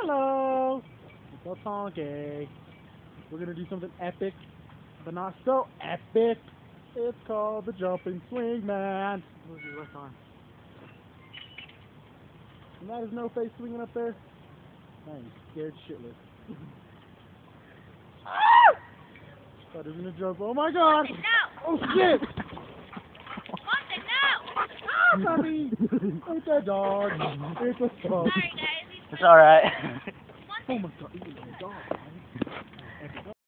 Hello. It's Tanque. We're gonna do something epic, but not so epic. It's called the jumping swing man. Move your left arm. And that is NoFace swinging up there. I am scared shitless. Thought he was gonna jump. Oh my god! No! Oh shit! Monty, no! Ah, puppy! It's a dog. It's a dog. Sorry, guys. It's alright. oh my god,